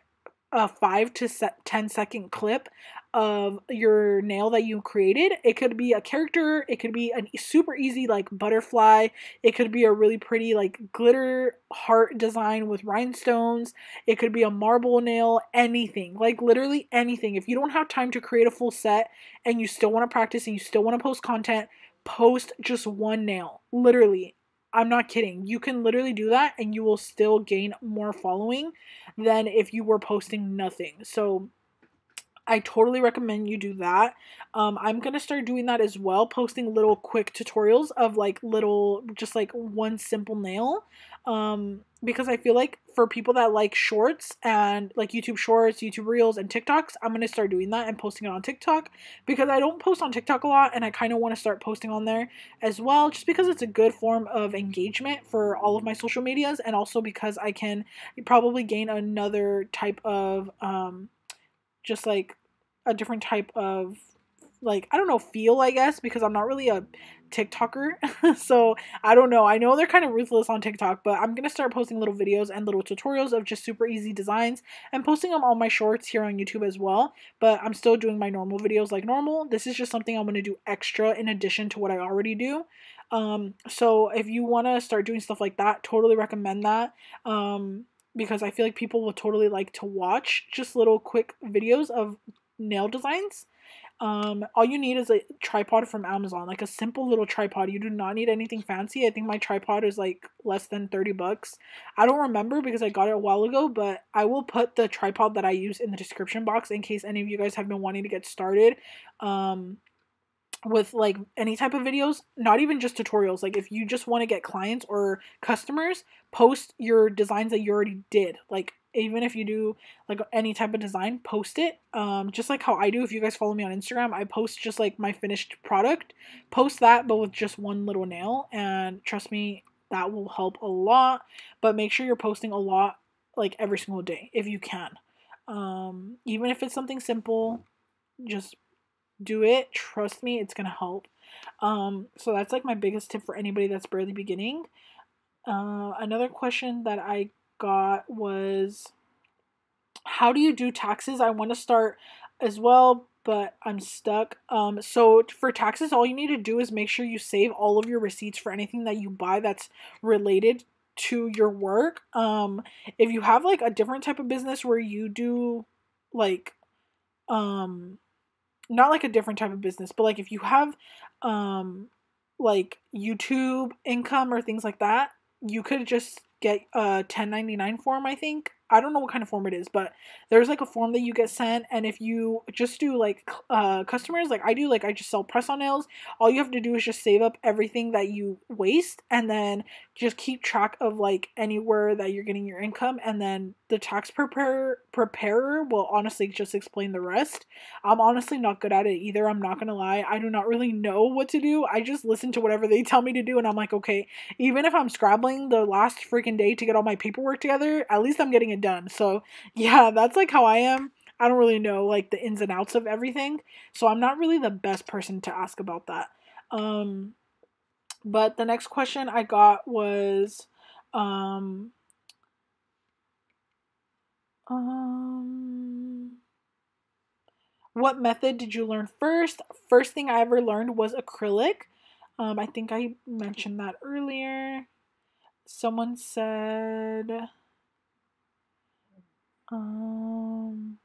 a five to 10 second clip of your nail that you created. It could be a character, it could be a super easy like butterfly, it could be a really pretty like glitter heart design with rhinestones, it could be a marble nail, anything. Like literally anything. If you don't have time to create a full set and you still want to practice and you still want to post content, post just one nail. Literally I'm not kidding. You can literally do that and you will still gain more following than if you were posting nothing. So I totally recommend you do that. Um, I'm gonna start doing that as well, posting little quick tutorials of like little, just like one simple nail. Um, because I feel like for people that like shorts and like YouTube shorts, YouTube reels, and TikToks, I'm gonna start doing that and posting it on TikTok because I don't post on TikTok a lot and I kind of want to start posting on there as well, just because it's a good form of engagement for all of my social medias and also because I can probably gain another type of um, just like a different type of like I don't know feel I guess because I'm not really a TikToker. so I don't know. I know they're kind of ruthless on TikTok, but I'm gonna start posting little videos and little tutorials of just super easy designs and posting them on my shorts here on YouTube as well. But I'm still doing my normal videos like normal. This is just something I'm gonna do extra in addition to what I already do. Um, so if you wanna start doing stuff like that, totally recommend that. Um, because I feel like people will totally like to watch just little quick videos of nail designs. Um, all you need is a tripod from Amazon, like a simple little tripod. You do not need anything fancy. I think my tripod is like less than 30 bucks. I don't remember because I got it a while ago, but I will put the tripod that I use in the description box in case any of you guys have been wanting to get started. Um, with like any type of videos, not even just tutorials. Like if you just want to get clients or customers, post your designs that you already did. Like even if you do like any type of design, post it. Um, just like how I do. If you guys follow me on Instagram, I post just like my finished product. Post that, but with just one little nail, and trust me, that will help a lot. But make sure you're posting a lot, like every single day if you can. Um, even if it's something simple, just do it. Trust me, it's gonna help. Um, so that's like my biggest tip for anybody that's barely beginning. Uh, another question that I got was how do you do taxes? I want to start as well, but I'm stuck. Um, so for taxes, all you need to do is make sure you save all of your receipts for anything that you buy that's related to your work. Um, if you have like a different type of business where you do like um not like a different type of business, but like if you have um like YouTube income or things like that, you could just get a 1099 form, I think, I don't know what kind of form it is, but there's like a form that you get sent, and if you just do like uh, customers, like I do, like I just sell press on nails. All you have to do is just save up everything that you waste, and then just keep track of like anywhere that you're getting your income, and then the tax preparer preparer will honestly just explain the rest. I'm honestly not good at it either. I'm not gonna lie. I do not really know what to do. I just listen to whatever they tell me to do, and I'm like, okay, even if I'm scrabbling the last freaking day to get all my paperwork together, at least I'm getting it done. So yeah, that's like how I am. I don't really know like the ins and outs of everything. So I'm not really the best person to ask about that. Um but the next question I got was um um what method did you learn first? First thing I ever learned was acrylic. Um, I think I mentioned that earlier. Someone said um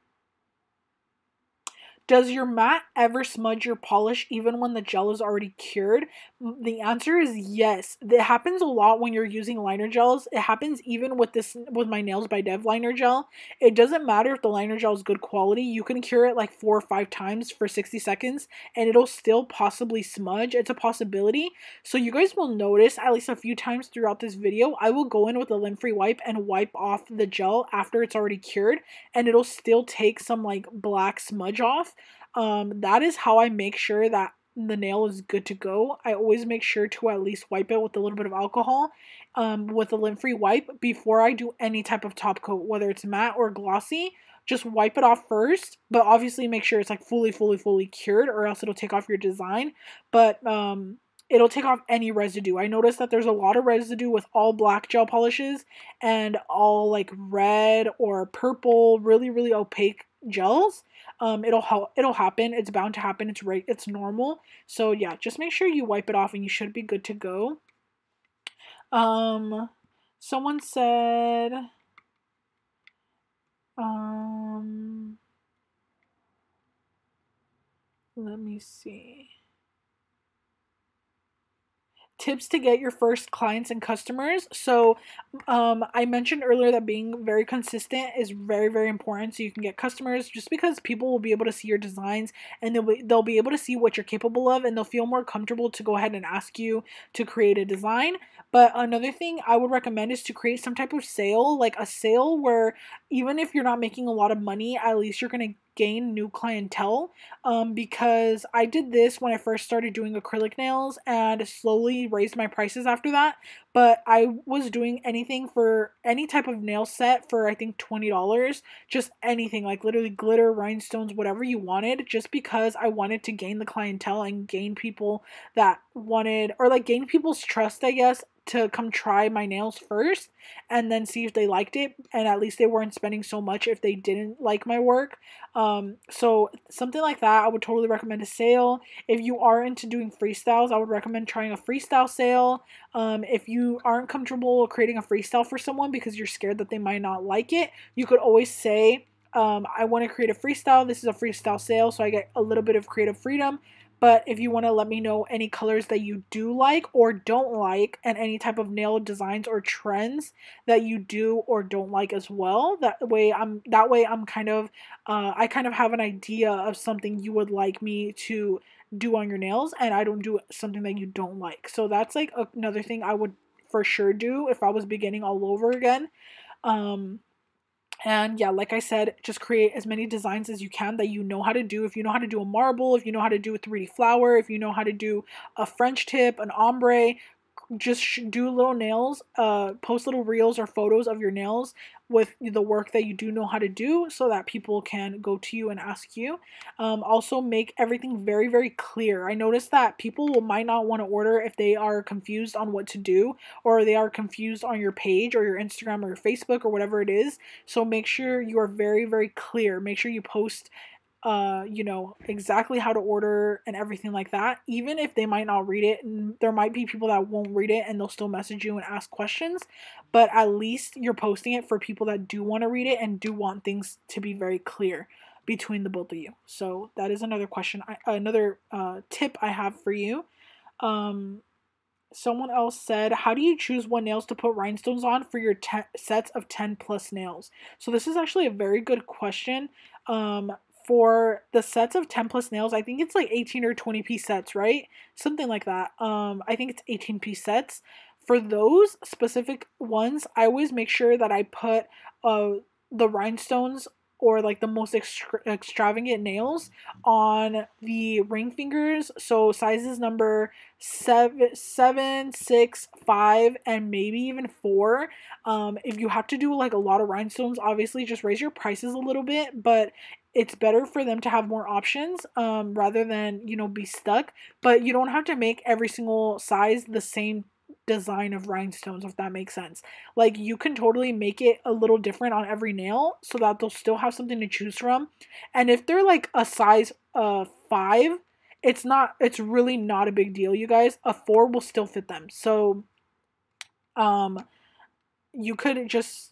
Does your mat ever smudge your polish even when the gel is already cured? Mm, the answer is yes. It happens a lot when you're using liner gels. It happens even with this with my Nails by Dev liner gel. It doesn't matter if the liner gel is good quality. You can cure it like 4 or 5 times for 60 seconds and it'll still possibly smudge. It's a possibility. So you guys will notice at least a few times throughout this video, I will go in with a lint-free wipe and wipe off the gel after it's already cured and it'll still take some like black smudge off um, that is how I make sure that the nail is good to go. I always make sure to at least wipe it with a little bit of alcohol um, with a lint-free wipe before I do any type of top coat, whether it's matte or glossy. Just wipe it off first, but obviously make sure it's like fully, fully, fully cured or else it'll take off your design. But um, it'll take off any residue. I noticed that there's a lot of residue with all black gel polishes and all like red or purple, really, really opaque gels um it'll help it'll happen. It's bound to happen. It's right it's normal. So yeah just make sure you wipe it off and you should be good to go. Um someone said um let me see tips to get your first clients and customers. So, um, I mentioned earlier that being very consistent is very, very important so you can get customers just because people will be able to see your designs and they'll be, they'll be able to see what you're capable of and they'll feel more comfortable to go ahead and ask you to create a design. But another thing I would recommend is to create some type of sale, like a sale where even if you're not making a lot of money, at least you're going to gain new clientele um, because I did this when I first started doing acrylic nails and slowly raised my prices after that. But I was doing anything for any type of nail set for I think $20, just anything like literally glitter, rhinestones, whatever you wanted, just because I wanted to gain the clientele and gain people that wanted or like gain people's trust, I guess, to come try my nails first and then see if they liked it and at least they weren't spending so much if they didn't like my work um so something like that i would totally recommend a sale if you are into doing freestyles i would recommend trying a freestyle sale um if you aren't comfortable creating a freestyle for someone because you're scared that they might not like it you could always say um, I want to create a freestyle. This is a freestyle sale, so I get a little bit of creative freedom. But if you want to let me know any colors that you do like or don't like, and any type of nail designs or trends that you do or don't like as well, that way I'm that way I'm kind of uh, I kind of have an idea of something you would like me to do on your nails, and I don't do something that you don't like. So that's like another thing I would for sure do if I was beginning all over again. Um, and yeah, like I said, just create as many designs as you can that you know how to do. If you know how to do a marble, if you know how to do a 3D flower, if you know how to do a French tip, an ombre, just do little nails, uh, post little reels or photos of your nails with the work that you do know how to do so that people can go to you and ask you. Um, also, make everything very, very clear. I noticed that people might not want to order if they are confused on what to do or they are confused on your page or your Instagram or your Facebook or whatever it is. So make sure you are very, very clear. Make sure you post uh, you know, exactly how to order and everything like that. Even if they might not read it, and there might be people that won't read it and they'll still message you and ask questions, but at least you're posting it for people that do want to read it and do want things to be very clear between the both of you. So that is another question, I, another uh, tip I have for you. Um, someone else said, How do you choose what nails to put rhinestones on for your sets of 10 plus nails? So, this is actually a very good question. Um, for the sets of 10 plus nails, I think it's like 18 or 20 piece sets, right? Something like that. Um, I think it's 18 piece sets. For those specific ones, I always make sure that I put uh, the rhinestones or like the most extra- extravagant nails on the ring fingers. So sizes number seven, seven, six, five, and maybe even four. Um, if you have to do like a lot of rhinestones, obviously just raise your prices a little bit, but it's better for them to have more options um, rather than you know be stuck. But you don't have to make every single size the same design of rhinestones if that makes sense. Like you can totally make it a little different on every nail so that they'll still have something to choose from. And if they're like a size uh five it's not it's really not a big deal you guys. A four will still fit them. So um you could just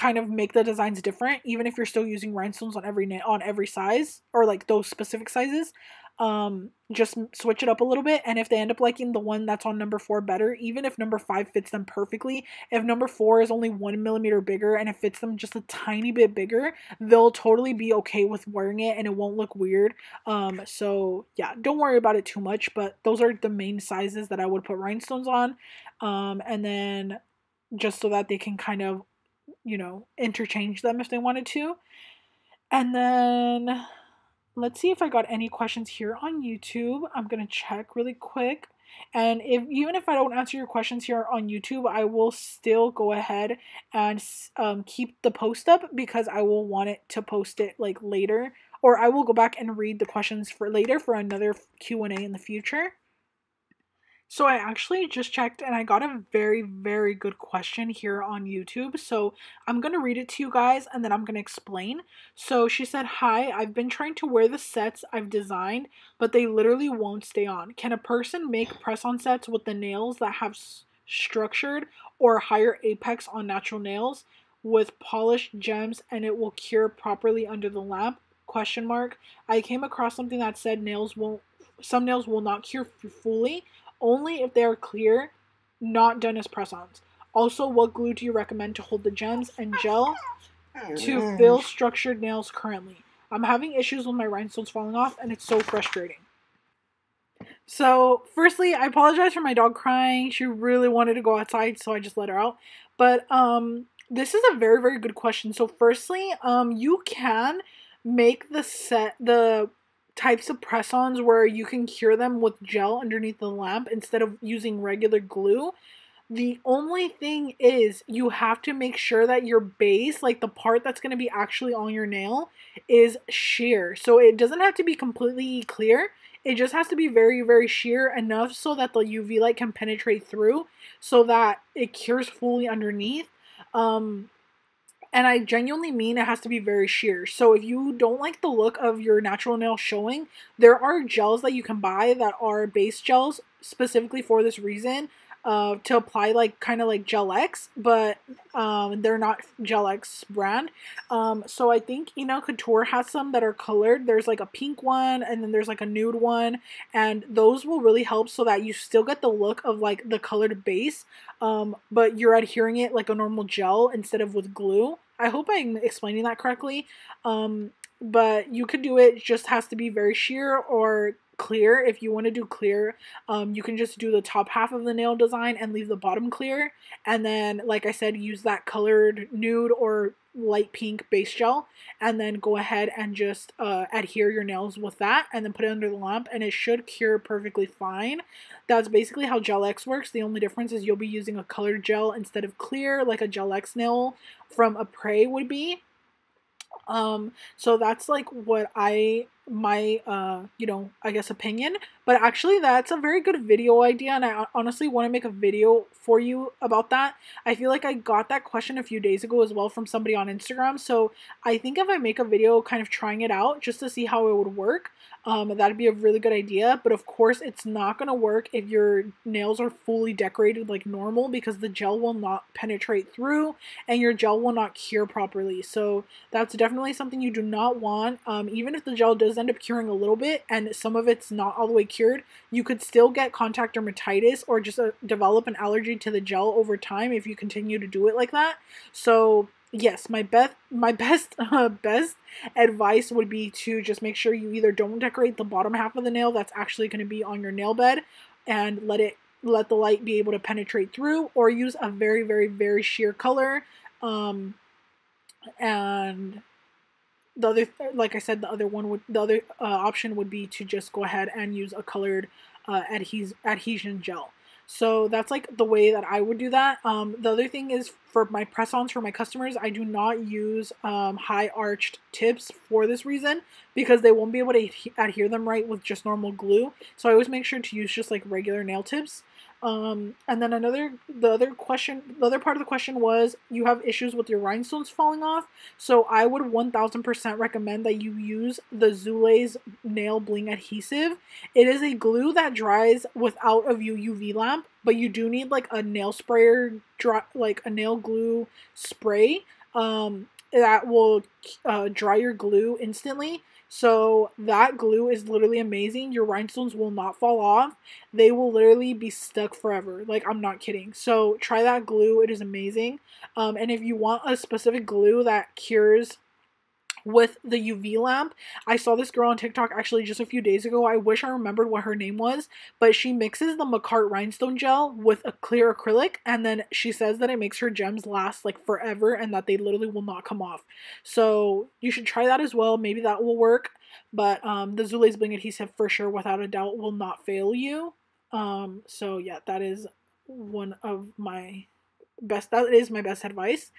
kind of make the designs different, even if you're still using rhinestones on every nail on every size or like those specific sizes um just switch it up a little bit and if they end up liking the one that's on number four better even if number five fits them perfectly if number four is only one millimeter bigger and it fits them just a tiny bit bigger they'll totally be okay with wearing it and it won't look weird um so yeah don't worry about it too much but those are the main sizes that i would put rhinestones on um and then just so that they can kind of you know interchange them if they wanted to and then let's see if I got any questions here on YouTube. I'm going to check really quick. And if even if I don't answer your questions here on YouTube, I will still go ahead and um, keep the post up because I will want it to post it like later, or I will go back and read the questions for later for another Q and A in the future. So I actually just checked and I got a very, very good question here on YouTube. So I'm going to read it to you guys and then I'm going to explain. So she said, Hi, I've been trying to wear the sets I've designed, but they literally won't stay on. Can a person make press on sets with the nails that have structured or higher apex on natural nails with polished gems and it will cure properly under the lamp? Question mark. I came across something that said nails won't some nails will not cure fully only if they are clear, not done as press-ons. Also, what glue do you recommend to hold the gems and gel to fill structured nails currently? I'm having issues with my rhinestones falling off and it's so frustrating. So, firstly, I apologize for my dog crying. She really wanted to go outside, so I just let her out. But um this is a very very good question. So, firstly, um you can make the set the types of press-ons where you can cure them with gel underneath the lamp instead of using regular glue. The only thing is you have to make sure that your base, like the part that's going to be actually on your nail, is sheer. So it doesn't have to be completely clear. It just has to be very, very sheer enough so that the UV light can penetrate through so that it cures fully underneath. Um, and I genuinely mean it has to be very sheer. So if you don't like the look of your natural nail showing, there are gels that you can buy that are base gels specifically for this reason uh, to apply like kind of like Gel X, but um, they're not Gel X brand. Um, so I think you know Couture has some that are colored. There's like a pink one and then there's like a nude one, and those will really help so that you still get the look of like the colored base, um, but you're adhering it like a normal gel instead of with glue. I hope I'm explaining that correctly. Um, but you could do it just has to be very sheer or clear. If you want to do clear, um, you can just do the top half of the nail design and leave the bottom clear. And then, like I said, use that colored nude or light pink base gel and then go ahead and just uh, adhere your nails with that and then put it under the lamp and it should cure perfectly fine. That's basically how Gel X works. The only difference is you'll be using a colored gel instead of clear like a Gel X nail from Apres would be. Um, so that's like what I my uh you know i guess opinion but actually that's a very good video idea and i honestly want to make a video for you about that i feel like i got that question a few days ago as well from somebody on instagram so i think if i make a video kind of trying it out just to see how it would work um, that'd be a really good idea. But of course, it's not going to work if your nails are fully decorated like normal because the gel will not penetrate through and your gel will not cure properly. So that's definitely something you do not want. Um, even if the gel does end up curing a little bit and some of it's not all the way cured, you could still get contact dermatitis or just uh, develop an allergy to the gel over time if you continue to do it like that. So yes, my best my best uh, best advice would be to just make sure you either don't decorate the bottom half of the nail that's actually going to be on your nail bed and let it let the light be able to penetrate through or use a very very very sheer color um and the other like i said the other one would the other uh, option would be to just go ahead and use a colored uh, adhes- adhesion gel so that's like the way that I would do that. Um, the other thing is for my press-ons for my customers, I do not use um, high arched tips for this reason because they won't be able to adhere them right with just normal glue. So I always make sure to use just like regular nail tips. Um, and then another, the other question, the other part of the question was you have issues with your rhinestones falling off. So I would 1000% recommend that you use the Zule's nail bling adhesive. It is a glue that dries without a UV lamp, but you do need like a nail sprayer, dry, like a nail glue spray um, that will uh, dry your glue instantly. So that glue is literally amazing. Your rhinestones will not fall off. They will literally be stuck forever. Like I'm not kidding. So try that glue. It is amazing. Um, and if you want a specific glue that cures with the UV lamp. I saw this girl on TikTok actually just a few days ago. I wish I remembered what her name was, but she mixes the Makartt rhinestone gel with a clear acrylic and then she says that it makes her gems last like forever and that they literally will not come off. So you should try that as well. Maybe that will work. But um, the Zuley's Bling adhesive for sure, without a doubt, will not fail you. Um, so yeah, that is one of my best. That is my best advice.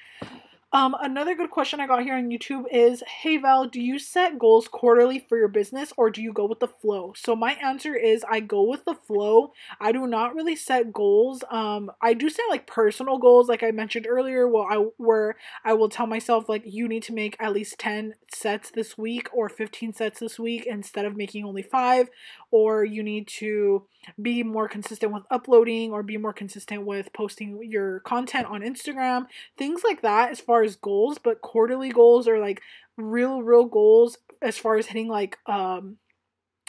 Um, another good question I got here on YouTube is, Hey Val, do you set goals quarterly for your business or do you go with the flow? So my answer is I go with the flow. I do not really set goals. Um, I do set like personal goals, like I mentioned earlier, well, I where I will tell myself like you need to make at least 10 sets this week or 15 sets this week instead of making only five, or you need to be more consistent with uploading or be more consistent with posting your content on Instagram, things like that as far as goals, but quarterly goals are like real real goals as far as hitting like um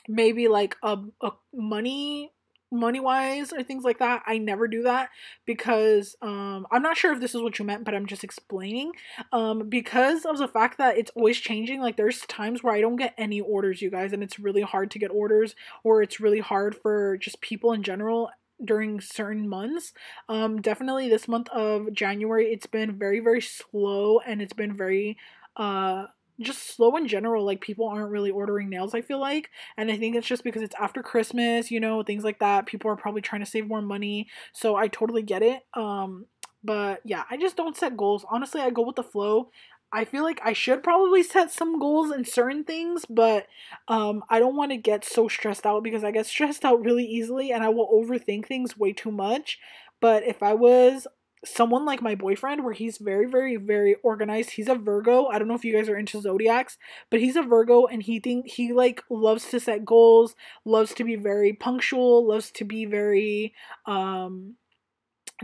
maybe like a, a money money wise or things like that i never do that because um i'm not sure if this is what you meant but i'm just explaining. Um because of the fact that it's always changing like there's times where i don't get any orders you guys and it's really hard to get orders or it's really hard for just people in general during certain months. Um, definitely this month of January, it's been very, very slow and it's been very uh just slow in general. Like people aren't really ordering nails, I feel like. And I think it's just because it's after Christmas, you know, things like that. People are probably trying to save more money. So I totally get it. Um, but yeah, I just don't set goals. Honestly, I go with the flow. I feel like I should probably set some goals in certain things, but um, I don't want to get so stressed out because I get stressed out really easily and I will overthink things way too much. But if I was someone like my boyfriend where he's very very very organized he's a virgo i don't know if you guys are into zodiacs but he's a virgo and he think he like loves to set goals loves to be very punctual loves to be very um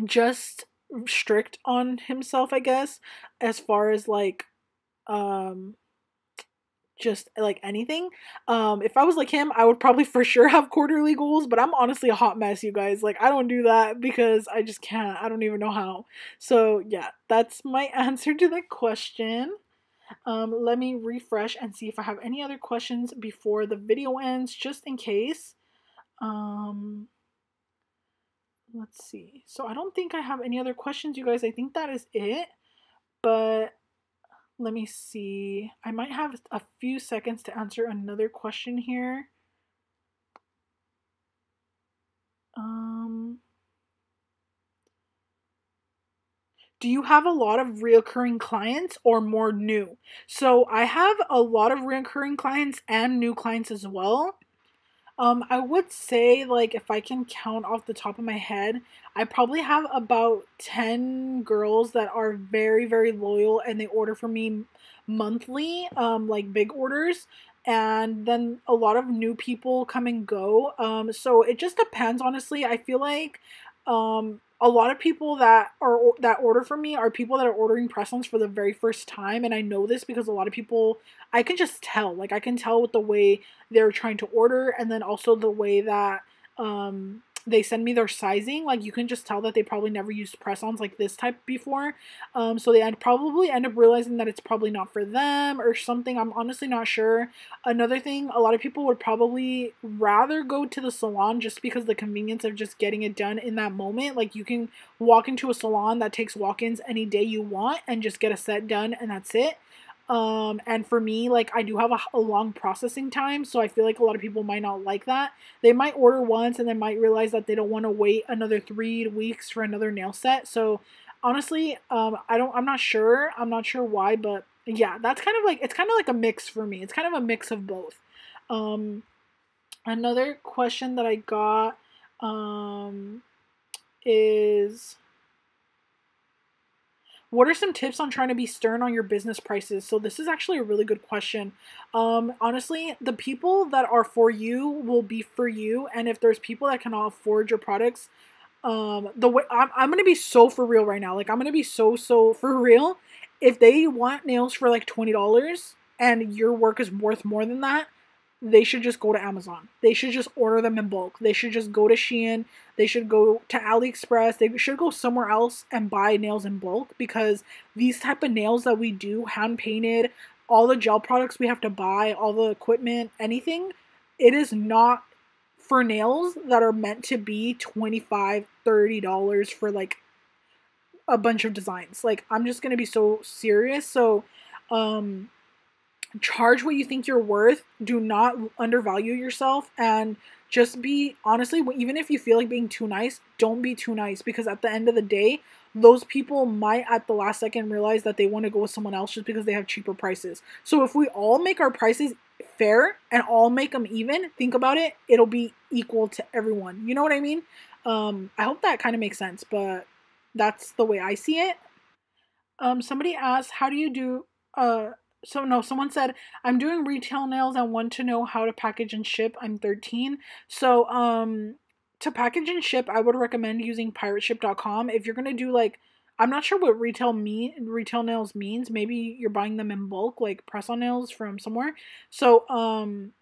just strict on himself, I guess, as far as like um just like anything. Um if I was like him, I would probably for sure have quarterly goals, but I'm honestly a hot mess, you guys. Like I don't do that because I just can't. I don't even know how. So, yeah, that's my answer to the question. Um let me refresh and see if I have any other questions before the video ends just in case. Um let's see. So I don't think I have any other questions, you guys. I think that is it. But let me see. I might have a few seconds to answer another question here. Um, do you have a lot of reoccurring clients or more new? So I have a lot of reoccurring clients and new clients as well. Um, I would say like if I can count off the top of my head, I probably have about 10 girls that are very very loyal and they order for me monthly, um like big orders and then a lot of new people come and go. Um so it just depends honestly. I feel like um a lot of people that are that order from me are people that are ordering press-ons for the very first time and i know this because a lot of people i can just tell like i can tell with the way they're trying to order and then also the way that um they send me their sizing like you can just tell that they probably never used press-ons like this type before. Um, so they probably end up realizing that it's probably not for them or something i'm honestly not sure. Another thing a lot of people would probably rather go to the salon just because the convenience of just getting it done in that moment like you can walk into a salon that takes walk-ins any day you want and just get a set done and that's it um, and for me, like I do have a, a, long processing time, so I feel like a lot of people might not like that. They might order once and they might realize that they don't want to wait another three weeks for another nail set. So honestly, um, I don't, I'm not sure. I'm not sure why, but yeah, that's kind of like it's kind of like a mix for me. It's kind of a mix of both. Um, another question that I got um, is what are some tips on trying to be stern on your business prices? So this is actually a really good question. Um, honestly, the people that are for you will be for you, and if there's people that cannot afford your products, um, the way I'm, I'm gonna be so for real right now. Like I'm gonna be so so for real. if they want nails for like $20 and your work is worth more than that, they should just go to Amazon. They should just order them in bulk. They should just go to Shein. They should go to AliExpress. They should go somewhere else and buy nails in bulk because these type of nails that we do, hand painted, all the gel products we have to buy, all the equipment, anything, it is not for nails that are meant to be 25 $30 for like a bunch of designs. Like I'm just going to be so serious. So um charge what you think you're worth. Do not undervalue yourself and just be honestly even if you feel like being too nice, don't be too nice because at the end of the day, those people might at the last second realize that they want to go with someone else just because they have cheaper prices. So if we all make our prices fair and all make them even, think about it, it'll be equal to everyone. You know what I mean? Um I hope that kind of makes sense, but that's the way I see it. Um somebody asked, "How do you do uh so no, someone said I'm doing retail nails and want to know how to package and ship. I'm 13. So um to package and ship, I would recommend using pirateship.com. If you're going to do like I'm not sure what retail mean retail nails means. Maybe you're buying them in bulk like press-on nails from somewhere. So um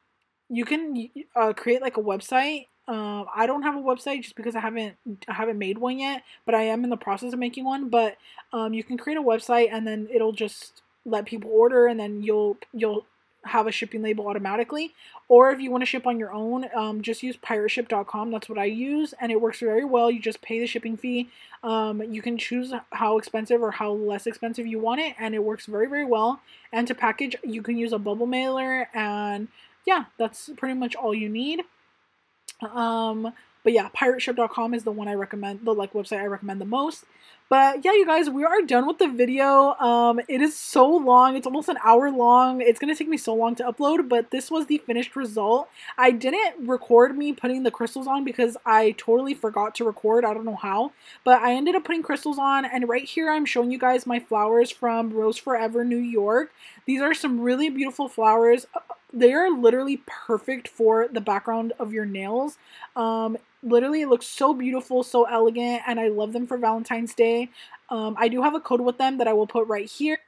you can uh, create like a website uh, I don't have a website just because I haven't I haven't made one yet, but I am in the process of making one. But um, you can create a website and then it'll just let people order and then you'll you'll have a shipping label automatically. Or if you want to ship on your own um, just use pirateship.com that's what i use and it works very well. You just pay the shipping fee. Um, you can choose how expensive or how less expensive you want it and it works very very well. And to package you can use a bubble mailer and yeah that's pretty much all you need. Um but yeah, pirateship.com is the one I recommend, the like website I recommend the most. But yeah, you guys, we are done with the video. Um, it is so long. It's almost an hour long. It's going to take me so long to upload, but this was the finished result. I didn't record me putting the crystals on because I totally forgot to record. I don't know how, but I ended up putting crystals on. And right here, I'm showing you guys my flowers from Rose Forever New York. These are some really beautiful flowers they are literally perfect for the background of your nails. Um, literally, it looks so beautiful, so elegant, and I love them for Valentine's Day. Um, I do have a code with them that I will put right here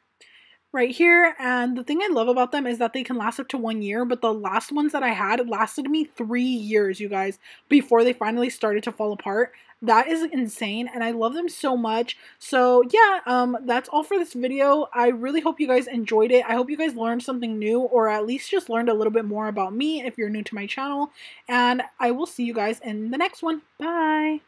right here and the thing I love about them is that they can last up to one year but the last ones that I had lasted me three years you guys before they finally started to fall apart that is insane and I love them so much. So yeah, um, that's all for this video. I really hope you guys enjoyed it. I hope you guys learned something new or at least just learned a little bit more about me if you're new to my channel. And I will see you guys in the next one. Bye!